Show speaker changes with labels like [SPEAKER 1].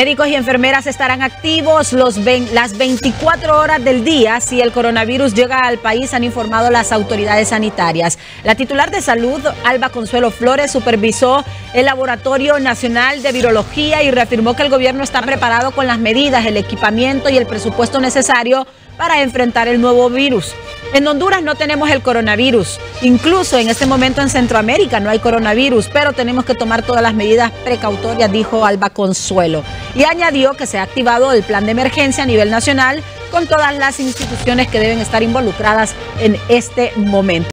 [SPEAKER 1] Médicos y enfermeras estarán activos los las 24 horas del día si el coronavirus llega al país, han informado las autoridades sanitarias. La titular de salud, Alba Consuelo Flores, supervisó el Laboratorio Nacional de Virología y reafirmó que el gobierno está preparado con las medidas, el equipamiento y el presupuesto necesario para enfrentar el nuevo virus. En Honduras no tenemos el coronavirus. Incluso en este momento en Centroamérica no hay coronavirus, pero tenemos que tomar todas las medidas precautorias, dijo Alba Consuelo. Y añadió que se ha activado el plan de emergencia a nivel nacional con todas las instituciones que deben estar involucradas en este momento.